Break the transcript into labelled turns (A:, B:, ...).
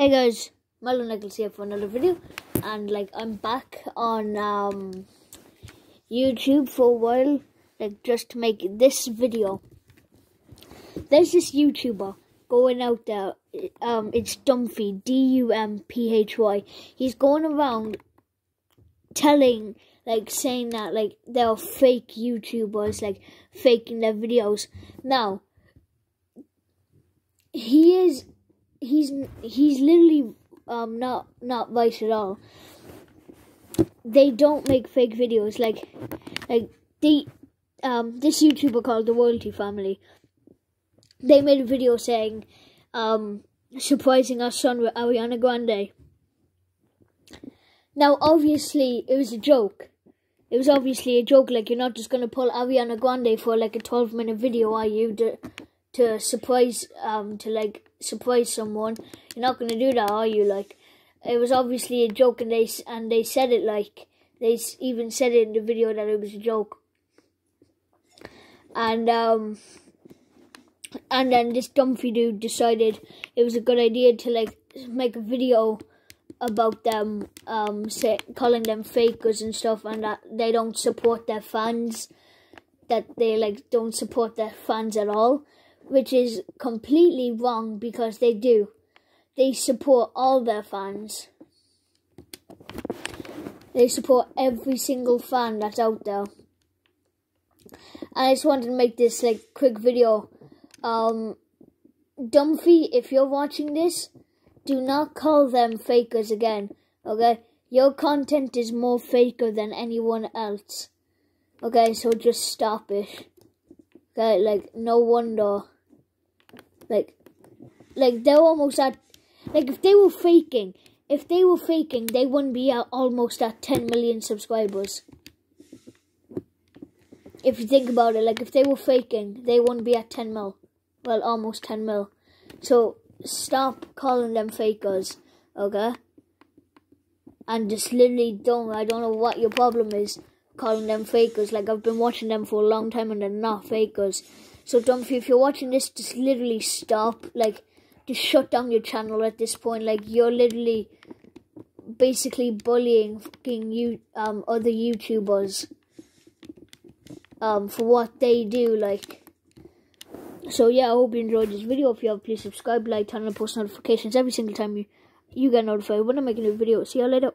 A: Hey guys, Milo Nicholls here for another video, and like I'm back on um, YouTube for a while, like just to make this video. There's this YouTuber going out there. Um, it's Dumphy, D U M P H Y. He's going around telling, like, saying that like there are fake YouTubers, like faking their videos. Now, he is he's he's literally um not not right at all. They don't make fake videos like like they um this YouTuber called the Royalty Family. They made a video saying um surprising our son with Ariana Grande. Now obviously it was a joke. It was obviously a joke, like you're not just gonna pull Ariana Grande for like a twelve minute video, are you? To surprise um to like surprise someone. You're not to do that, are you? Like, it was obviously a joke, and they and they said it like they even said it in the video that it was a joke. And um, and then this Dumphy dude decided it was a good idea to like make a video about them, um, say, calling them fakers and stuff, and that they don't support their fans, that they like don't support their fans at all which is completely wrong because they do. They support all their fans. They support every single fan that's out there. I just wanted to make this like quick video. Um, Dumphy, if you're watching this, do not call them fakers again. Okay, your content is more faker than anyone else. Okay, so just stop it. Okay, like no wonder. Like, like they're almost at, like if they were faking, if they were faking, they wouldn't be at almost at 10 million subscribers. If you think about it, like if they were faking, they wouldn't be at 10 mil. Well, almost 10 mil. So stop calling them fakers, okay? And just literally don't, I don't know what your problem is calling them fakers. Like I've been watching them for a long time and they're not fakers. So Dumphy, if you're watching this, just literally stop. Like, just shut down your channel at this point. Like, you're literally basically bullying fucking you um other YouTubers um for what they do. Like, so yeah, I hope you enjoyed this video. If you have, please subscribe, like, turn on post notifications every single time you you get notified when I make a new video. See you later.